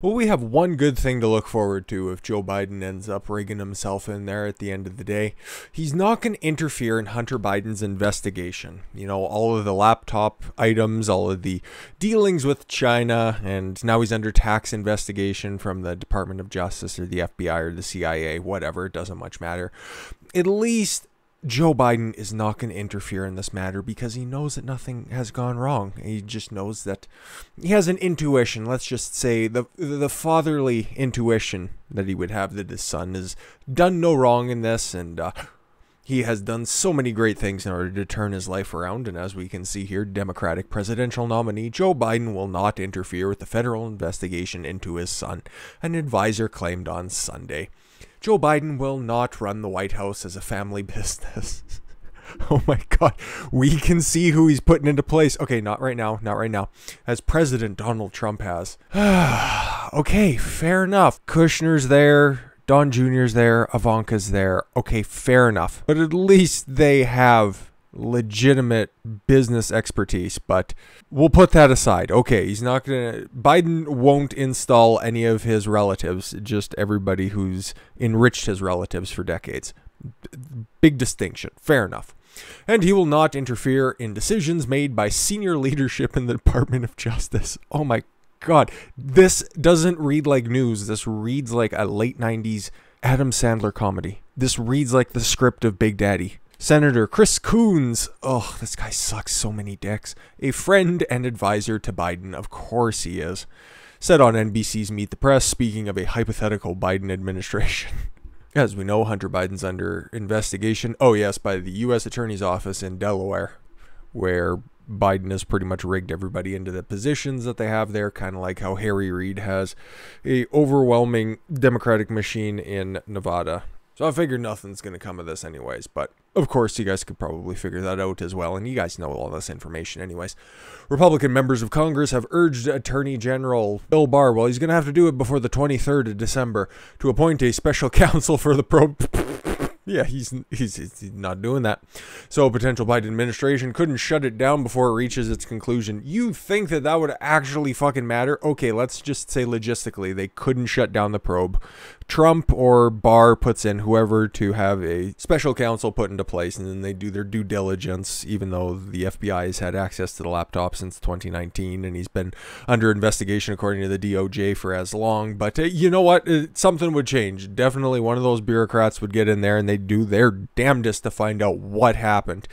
Well, we have one good thing to look forward to if Joe Biden ends up rigging himself in there at the end of the day. He's not going to interfere in Hunter Biden's investigation. You know, all of the laptop items, all of the dealings with China, and now he's under tax investigation from the Department of Justice or the FBI or the CIA, whatever, it doesn't much matter. At least Joe Biden is not going to interfere in this matter because he knows that nothing has gone wrong. He just knows that he has an intuition, let's just say the the fatherly intuition that he would have that his son has done no wrong in this and uh, he has done so many great things in order to turn his life around and as we can see here Democratic presidential nominee Joe Biden will not interfere with the federal investigation into his son, an advisor claimed on Sunday. Joe Biden will not run the White House as a family business. oh my God. We can see who he's putting into place. Okay, not right now. Not right now. As President Donald Trump has. okay, fair enough. Kushner's there. Don Jr.'s there. Ivanka's there. Okay, fair enough. But at least they have legitimate business expertise, but we'll put that aside. Okay, he's not going to Biden won't install any of his relatives, just everybody who's enriched his relatives for decades. Big distinction. Fair enough. And he will not interfere in decisions made by senior leadership in the Department of Justice. Oh my god. This doesn't read like news. This reads like a late 90s Adam Sandler comedy. This reads like the script of Big Daddy. Senator Chris Coons, oh, this guy sucks so many dicks, a friend and advisor to Biden, of course he is, said on NBC's Meet the Press, speaking of a hypothetical Biden administration. As we know, Hunter Biden's under investigation, oh yes, by the U.S. Attorney's Office in Delaware, where Biden has pretty much rigged everybody into the positions that they have there, kind of like how Harry Reid has a overwhelming Democratic machine in Nevada. So I figured nothing's going to come of this anyways, but of course you guys could probably figure that out as well, and you guys know all this information anyways. Republican members of Congress have urged Attorney General Bill Barr, well, he's going to have to do it before the 23rd of December, to appoint a special counsel for the probe. Yeah, he's, he's he's not doing that. So a potential Biden administration couldn't shut it down before it reaches its conclusion. You think that that would actually fucking matter? Okay, let's just say logistically they couldn't shut down the probe. Trump or Barr puts in whoever to have a special counsel put into place, and then they do their due diligence, even though the FBI has had access to the laptop since 2019, and he's been under investigation according to the DOJ for as long. But uh, you know what? Uh, something would change. Definitely one of those bureaucrats would get in there and they'd do their damnedest to find out what happened.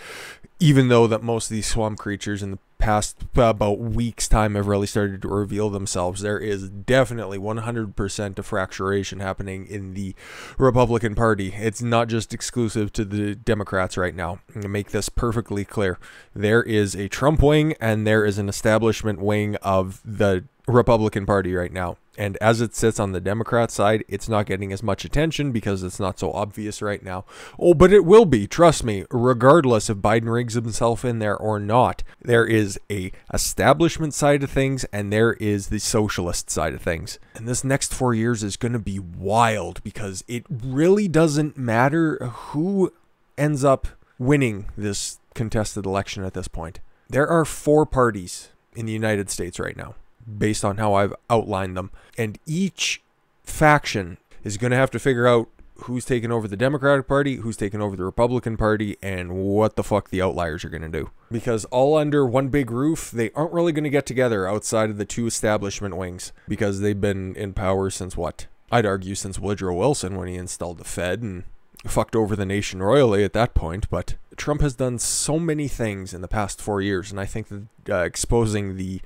Even though that most of these swamp creatures in the past about weeks time have really started to reveal themselves there is definitely 100% a fracturation happening in the republican party it's not just exclusive to the democrats right now to make this perfectly clear there is a trump wing and there is an establishment wing of the Republican Party right now. And as it sits on the Democrat side, it's not getting as much attention because it's not so obvious right now. Oh, but it will be, trust me, regardless if Biden rigs himself in there or not. There is a establishment side of things and there is the socialist side of things. And this next 4 years is going to be wild because it really doesn't matter who ends up winning this contested election at this point. There are four parties in the United States right now based on how I've outlined them. And each faction is going to have to figure out who's taking over the Democratic Party, who's taking over the Republican Party, and what the fuck the outliers are going to do. Because all under one big roof, they aren't really going to get together outside of the two establishment wings because they've been in power since what? I'd argue since Woodrow Wilson when he installed the Fed and fucked over the nation royally at that point. But Trump has done so many things in the past four years, and I think that uh, exposing the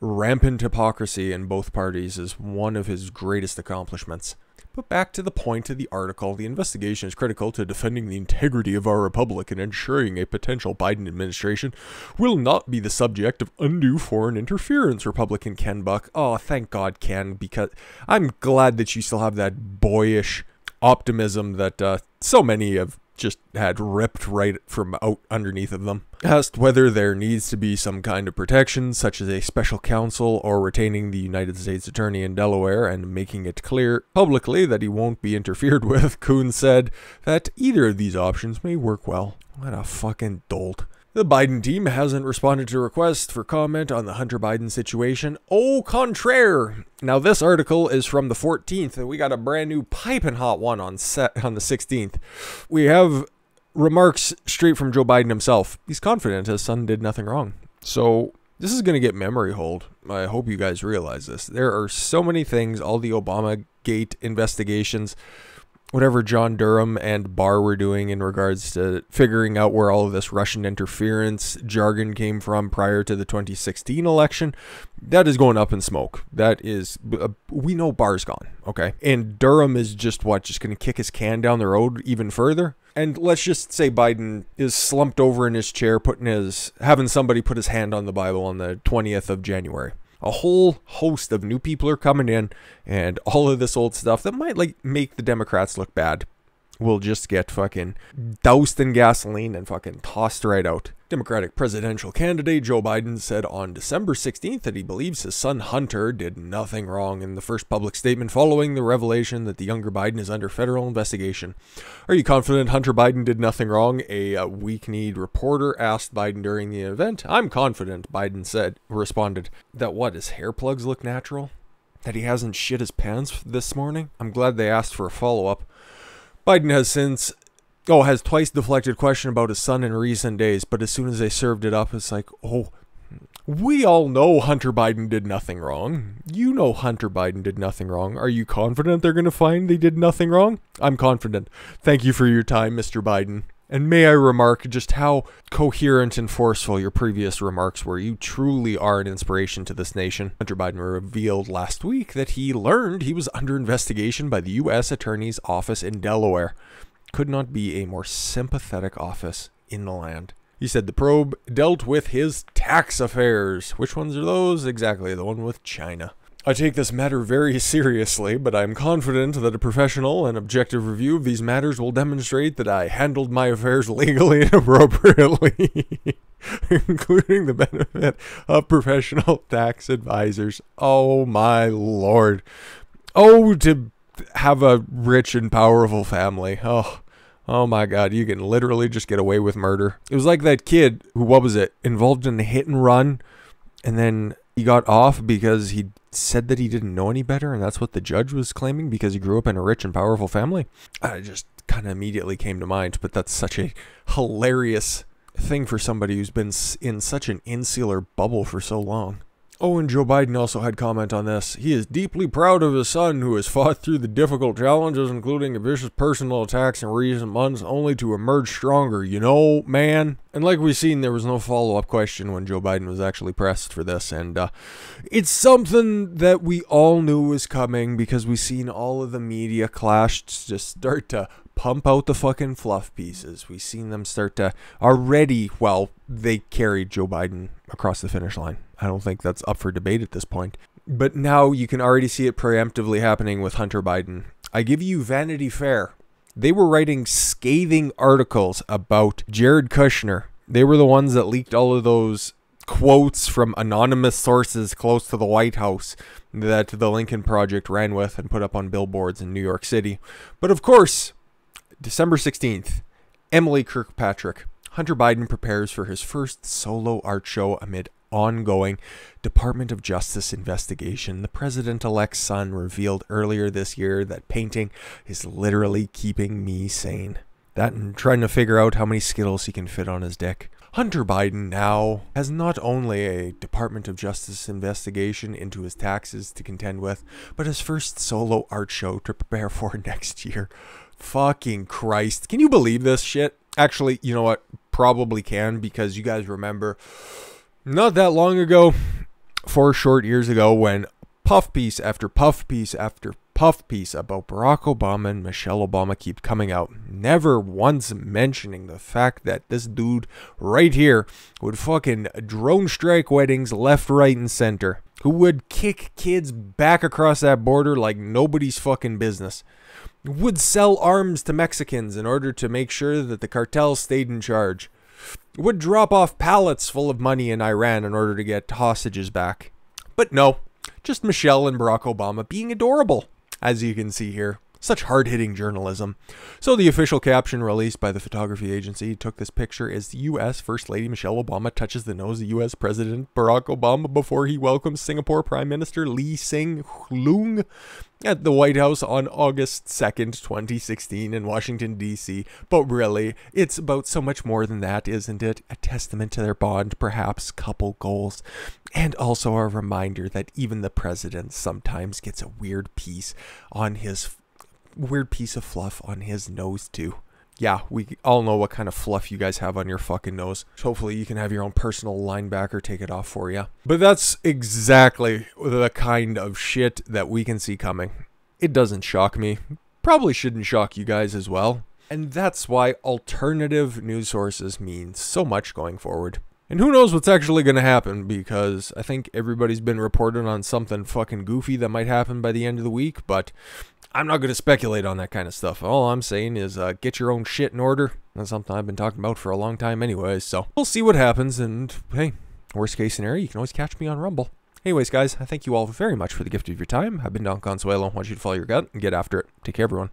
rampant hypocrisy in both parties is one of his greatest accomplishments. But back to the point of the article, the investigation is critical to defending the integrity of our republic and ensuring a potential Biden administration will not be the subject of undue foreign interference, Republican Ken Buck. Oh, thank God, Ken, because I'm glad that you still have that boyish optimism that uh, so many of just had ripped right from out underneath of them. Asked whether there needs to be some kind of protection, such as a special counsel or retaining the United States Attorney in Delaware and making it clear publicly that he won't be interfered with, Coons said that either of these options may work well. What a fucking dolt. The Biden team hasn't responded to requests for comment on the Hunter Biden situation. Au contraire. Now, this article is from the 14th, and we got a brand new piping hot one on set on the 16th. We have remarks straight from Joe Biden himself. He's confident his son did nothing wrong. So this is going to get memory hold. I hope you guys realize this. There are so many things, all the Obama Gate investigations whatever John Durham and Barr were doing in regards to figuring out where all of this Russian interference jargon came from prior to the 2016 election, that is going up in smoke. That is, uh, we know Barr's gone, okay? And Durham is just what, just going to kick his can down the road even further? And let's just say Biden is slumped over in his chair, putting his, having somebody put his hand on the Bible on the 20th of January a whole host of new people are coming in and all of this old stuff that might like make the Democrats look bad will just get fucking doused in gasoline and fucking tossed right out. Democratic presidential candidate Joe Biden said on December 16th that he believes his son Hunter did nothing wrong in the first public statement following the revelation that the younger Biden is under federal investigation. Are you confident Hunter Biden did nothing wrong? A, a weak-kneed reporter asked Biden during the event. I'm confident, Biden said, responded. That what, his hair plugs look natural? That he hasn't shit his pants this morning? I'm glad they asked for a follow-up. Biden has since oh has twice deflected question about his son in recent days, but as soon as they served it up, it's like, oh, we all know Hunter Biden did nothing wrong. You know Hunter Biden did nothing wrong. Are you confident they're going to find they did nothing wrong? I'm confident. Thank you for your time, Mr. Biden. And may I remark just how coherent and forceful your previous remarks were. You truly are an inspiration to this nation. Hunter Biden revealed last week that he learned he was under investigation by the U.S. Attorney's Office in Delaware. Could not be a more sympathetic office in the land. He said the probe dealt with his tax affairs. Which ones are those? Exactly, the one with China. I take this matter very seriously, but I am confident that a professional and objective review of these matters will demonstrate that I handled my affairs legally and appropriately, including the benefit of professional tax advisors. Oh my lord. Oh, to have a rich and powerful family. Oh. Oh my god, you can literally just get away with murder. It was like that kid who, what was it, involved in a hit and run, and then he got off because he said that he didn't know any better, and that's what the judge was claiming because he grew up in a rich and powerful family. I just kind of immediately came to mind, but that's such a hilarious thing for somebody who's been in such an insular bubble for so long. Oh, and Joe Biden also had comment on this. He is deeply proud of his son who has fought through the difficult challenges, including vicious personal attacks in recent months, only to emerge stronger. You know, man. And like we've seen, there was no follow-up question when Joe Biden was actually pressed for this, and uh, it's something that we all knew was coming because we've seen all of the media clash just start to pump out the fucking fluff pieces. We've seen them start to already. Well, they carried Joe Biden across the finish line. I don't think that's up for debate at this point. But now you can already see it preemptively happening with Hunter Biden. I give you Vanity Fair. They were writing scathing articles about Jared Kushner. They were the ones that leaked all of those quotes from anonymous sources close to the White House that the Lincoln Project ran with and put up on billboards in New York City. But of course, December 16th, Emily Kirkpatrick. Hunter Biden prepares for his first solo art show amid ongoing Department of Justice investigation. The president elect's son revealed earlier this year that painting is literally keeping me sane. That and trying to figure out how many Skittles he can fit on his dick. Hunter Biden now has not only a Department of Justice investigation into his taxes to contend with, but his first solo art show to prepare for next year. Fucking Christ. Can you believe this shit? Actually, you know what? Probably can because you guys remember not that long ago, four short years ago, when puff piece after puff piece after puff piece about Barack Obama and Michelle Obama keep coming out, never once mentioning the fact that this dude right here would fucking drone strike weddings left, right, and center, who would kick kids back across that border like nobody's fucking business, would sell arms to Mexicans in order to make sure that the cartel stayed in charge would drop off pallets full of money in Iran in order to get hostages back. But no, just Michelle and Barack Obama being adorable, as you can see here. Such hard hitting journalism. So, the official caption released by the photography agency took this picture as the U.S. First Lady Michelle Obama touches the nose of U.S. President Barack Obama before he welcomes Singapore Prime Minister Lee Hsien Loong at the White House on August 2nd, 2016, in Washington, D.C. But really, it's about so much more than that, isn't it? A testament to their bond, perhaps couple goals, and also a reminder that even the president sometimes gets a weird piece on his weird piece of fluff on his nose too. Yeah, we all know what kind of fluff you guys have on your fucking nose. Hopefully, you can have your own personal linebacker take it off for you. But that's exactly the kind of shit that we can see coming. It doesn't shock me. Probably shouldn't shock you guys as well. And that's why alternative news sources mean so much going forward. And who knows what's actually going to happen because I think everybody's been reporting on something fucking goofy that might happen by the end of the week, but I'm not going to speculate on that kind of stuff. All I'm saying is uh, get your own shit in order. That's something I've been talking about for a long time anyways, so we'll see what happens and hey, worst case scenario, you can always catch me on Rumble. Anyways, guys, I thank you all very much for the gift of your time. I've been Don Khan Swaylo. I want you to follow your gut and get after it. Take care, everyone.